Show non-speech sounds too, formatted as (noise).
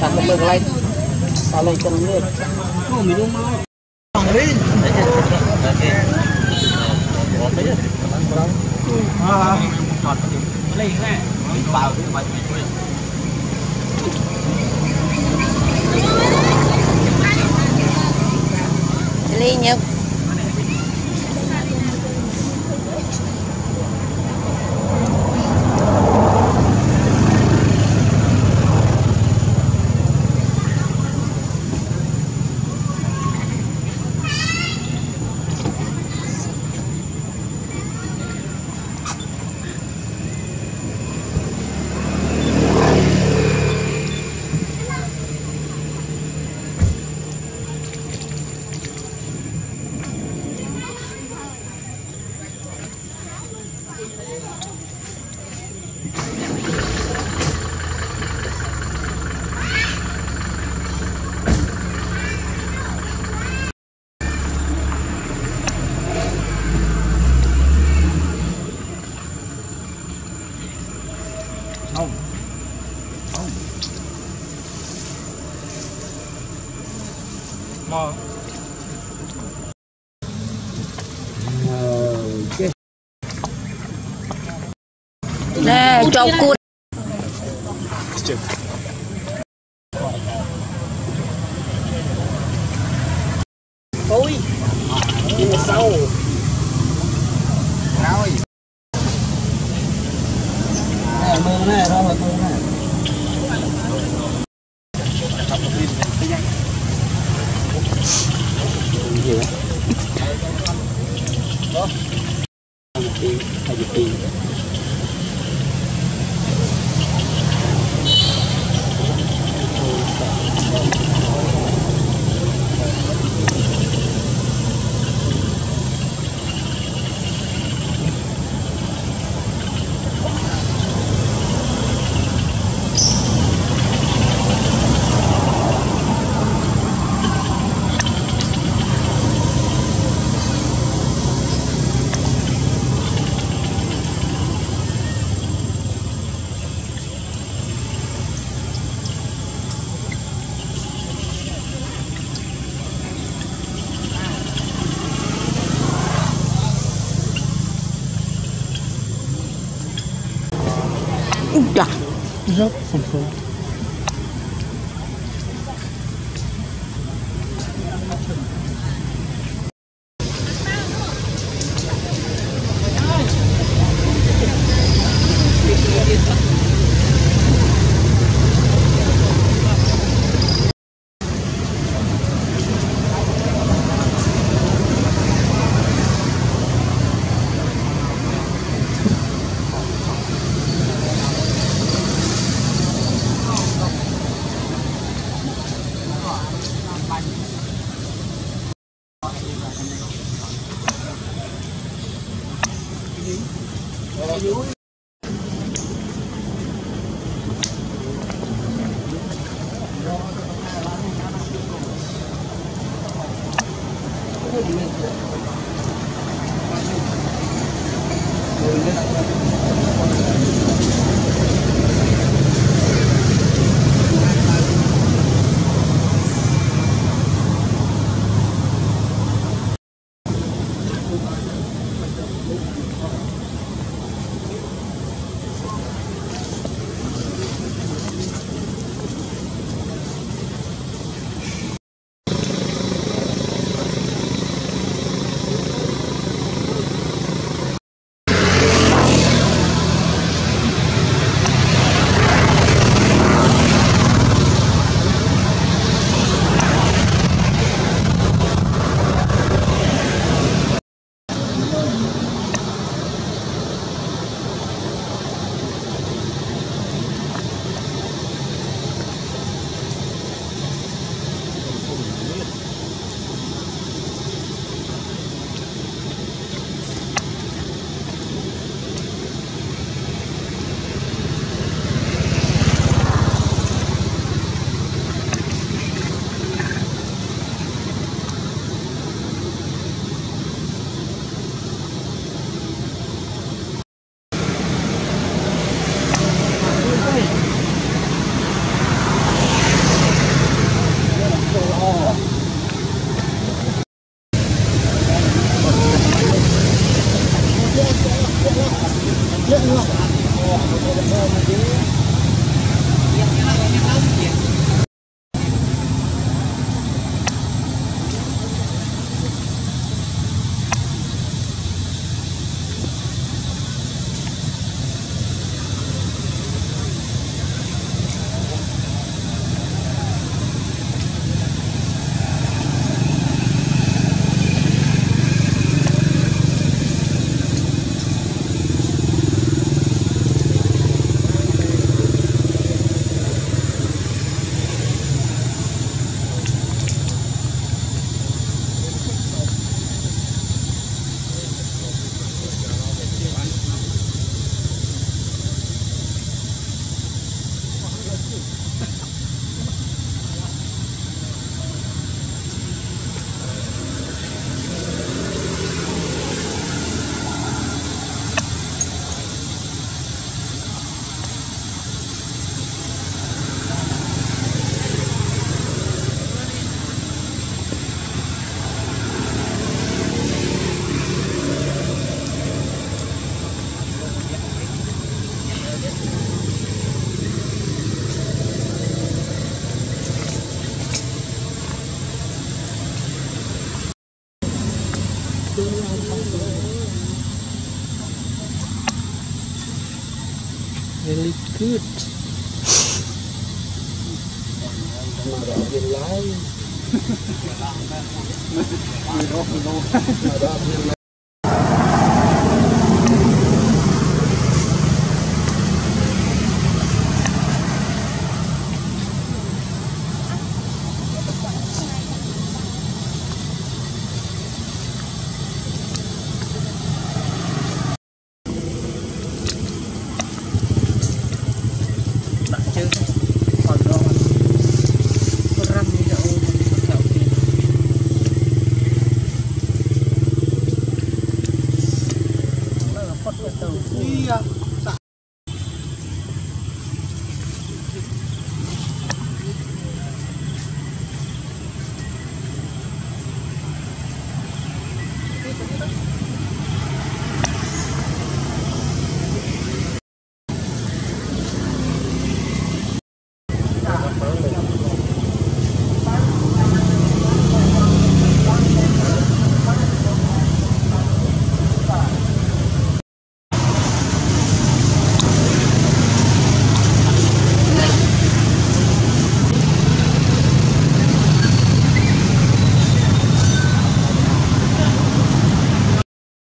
đặt một lượng lên tạo lên chân nước không bị đúng không bằng đi ly nhật. không mò nè cho cua Ôi Nhưng sâu Rồi 走，可以，那就可以。plusieurs really good. (laughs) Not. Not. too.